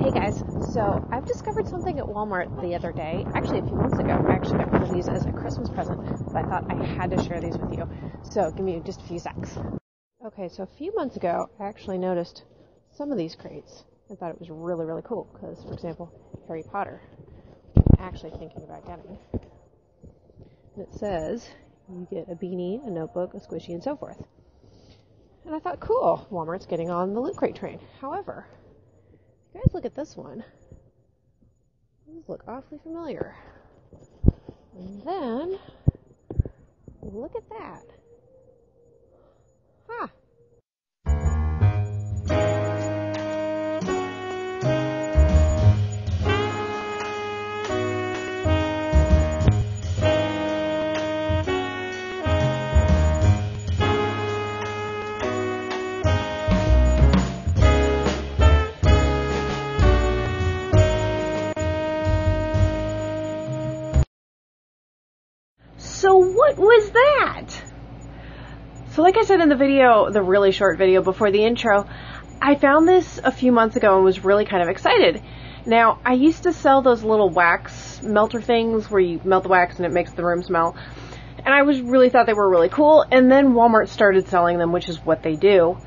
Hey guys, so I've discovered something at Walmart the other day, actually a few months ago. I actually got one of these as a Christmas present, but I thought I had to share these with you. So give me just a few secs. Okay, so a few months ago, I actually noticed some of these crates. I thought it was really, really cool because, for example, Harry Potter. I'm actually thinking about getting. And it says you get a beanie, a notebook, a squishy, and so forth. And I thought, cool, Walmart's getting on the loot crate train. However, guys look at this one. These look awfully familiar. And then, look at that. What was that? So like I said in the video, the really short video before the intro, I found this a few months ago and was really kind of excited. Now, I used to sell those little wax melter things where you melt the wax and it makes the room smell. And I was really thought they were really cool. And then Walmart started selling them, which is what they do.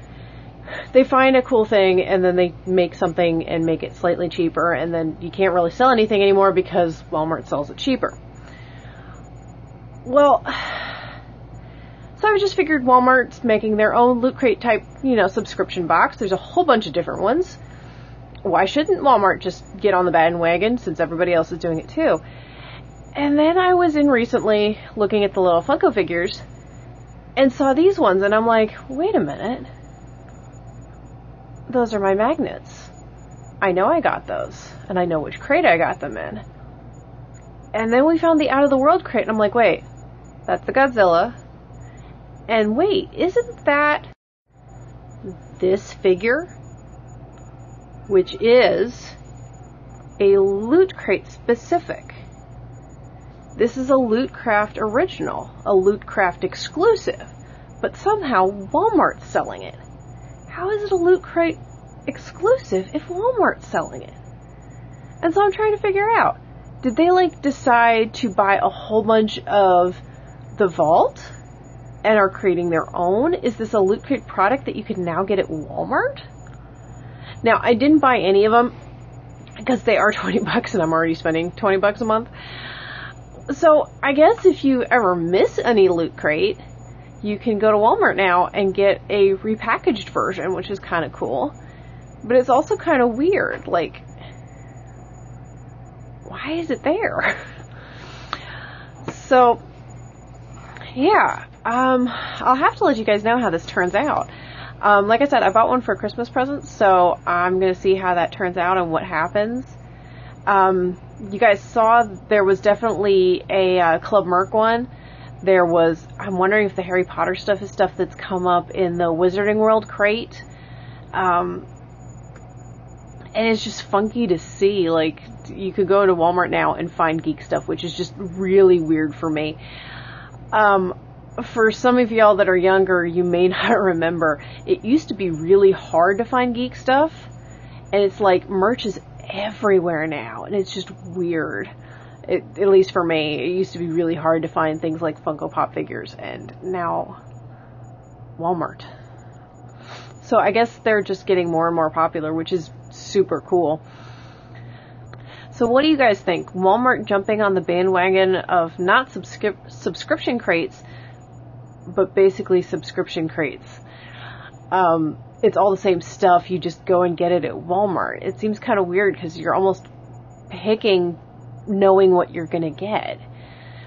They find a cool thing and then they make something and make it slightly cheaper and then you can't really sell anything anymore because Walmart sells it cheaper. Well, so I just figured Walmart's making their own Loot Crate type, you know, subscription box. There's a whole bunch of different ones. Why shouldn't Walmart just get on the bandwagon since everybody else is doing it too? And then I was in recently looking at the little Funko figures and saw these ones and I'm like, wait a minute. Those are my magnets. I know I got those and I know which crate I got them in. And then we found the out of the world crate and I'm like, wait, that's the Godzilla. And wait, isn't that this figure? Which is a Loot Crate specific. This is a Loot Crate original, a Loot Crate exclusive, but somehow Walmart's selling it. How is it a Loot Crate exclusive if Walmart's selling it? And so I'm trying to figure out, did they like decide to buy a whole bunch of the vault and are creating their own? Is this a Loot Crate product that you can now get at Walmart? Now, I didn't buy any of them because they are 20 bucks and I'm already spending 20 bucks a month. So, I guess if you ever miss any Loot Crate, you can go to Walmart now and get a repackaged version, which is kind of cool. But it's also kind of weird. Like, why is it there? so, yeah, um, I'll have to let you guys know how this turns out. Um, like I said, I bought one for Christmas present, so I'm gonna see how that turns out and what happens. Um, you guys saw there was definitely a uh, Club Merc one. There was, I'm wondering if the Harry Potter stuff is stuff that's come up in the Wizarding World crate. Um, and it's just funky to see. Like, you could go to Walmart now and find geek stuff, which is just really weird for me. Um, for some of y'all that are younger, you may not remember. It used to be really hard to find geek stuff, and it's like merch is everywhere now, and it's just weird. It, at least for me, it used to be really hard to find things like Funko Pop figures, and now Walmart. So I guess they're just getting more and more popular, which is super cool. So what do you guys think? Walmart jumping on the bandwagon of not subscri- subscription crates, but basically subscription crates. Um, it's all the same stuff. You just go and get it at Walmart. It seems kind of weird because you're almost picking knowing what you're going to get,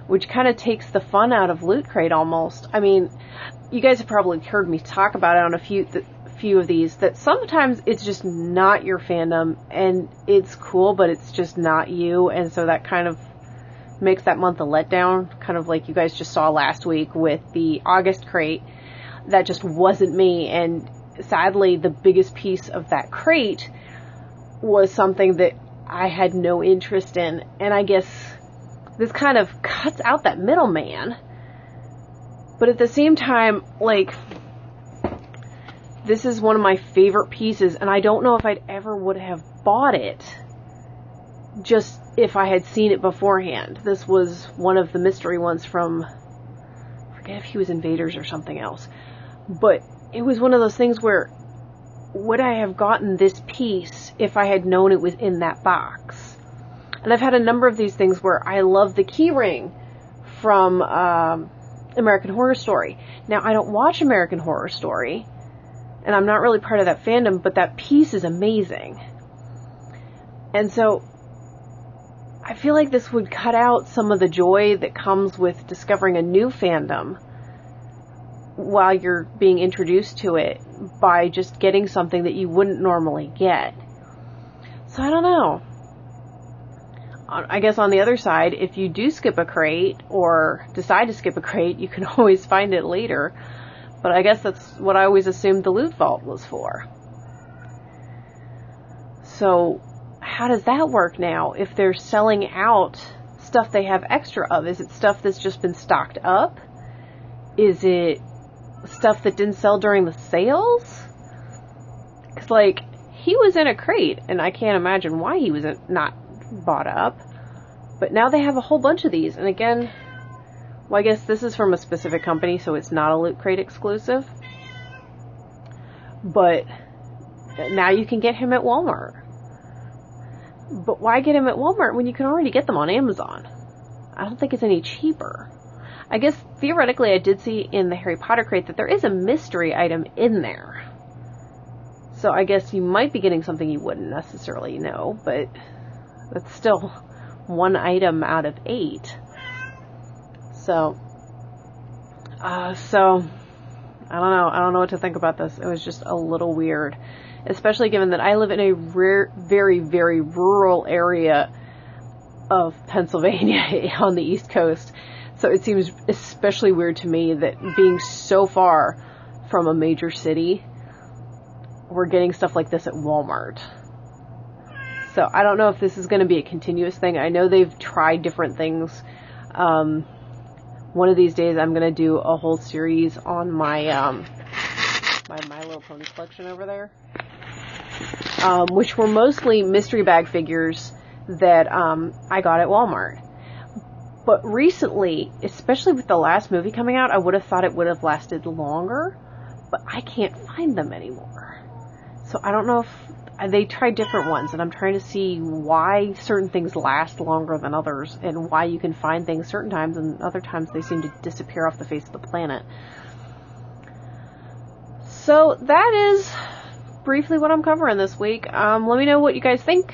which kind of takes the fun out of Loot Crate almost. I mean, you guys have probably heard me talk about it on a few th- few of these that sometimes it's just not your fandom and it's cool, but it's just not you, and so that kind of makes that month a letdown, kind of like you guys just saw last week with the August crate. That just wasn't me, and sadly, the biggest piece of that crate was something that I had no interest in, and I guess this kind of cuts out that middleman. But at the same time, like, this is one of my favorite pieces, and I don't know if I'd ever would have bought it just if I had seen it beforehand. This was one of the mystery ones from, I forget if he was Invaders or something else, but it was one of those things where would I have gotten this piece if I had known it was in that box? And I've had a number of these things where I love the keyring from um, American Horror Story. Now, I don't watch American Horror Story, and I'm not really part of that fandom, but that piece is amazing. And so, I feel like this would cut out some of the joy that comes with discovering a new fandom while you're being introduced to it by just getting something that you wouldn't normally get. So I don't know. I guess on the other side, if you do skip a crate or decide to skip a crate, you can always find it later. But I guess that's what I always assumed the loot vault was for. So, how does that work now if they're selling out stuff they have extra of? Is it stuff that's just been stocked up? Is it stuff that didn't sell during the sales? Cause like, he was in a crate, and I can't imagine why he was not bought up. But now they have a whole bunch of these, and again, well, I guess this is from a specific company, so it's not a Loot Crate exclusive. But now you can get him at Walmart. But why get him at Walmart when you can already get them on Amazon? I don't think it's any cheaper. I guess theoretically I did see in the Harry Potter crate that there is a mystery item in there. So I guess you might be getting something you wouldn't necessarily know, but that's still one item out of eight. So, uh, so, I don't know. I don't know what to think about this. It was just a little weird. Especially given that I live in a rare, very, very rural area of Pennsylvania on the East Coast. So it seems especially weird to me that being so far from a major city, we're getting stuff like this at Walmart. So I don't know if this is going to be a continuous thing. I know they've tried different things. Um, one of these days, I'm going to do a whole series on my um, my My Little Pony collection over there, um, which were mostly mystery bag figures that um, I got at Walmart. But recently, especially with the last movie coming out, I would have thought it would have lasted longer, but I can't find them anymore. So I don't know if they try different ones, and I'm trying to see why certain things last longer than others, and why you can find things certain times, and other times they seem to disappear off the face of the planet. So that is briefly what I'm covering this week. Um, let me know what you guys think.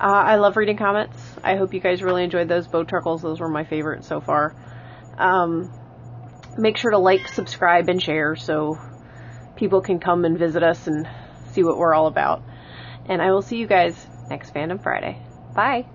Uh, I love reading comments. I hope you guys really enjoyed those Bowtruckles. Those were my favorite so far. Um, make sure to like, subscribe, and share so people can come and visit us and see what we're all about. And I will see you guys next Fandom Friday. Bye.